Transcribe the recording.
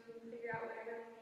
to figure out what I really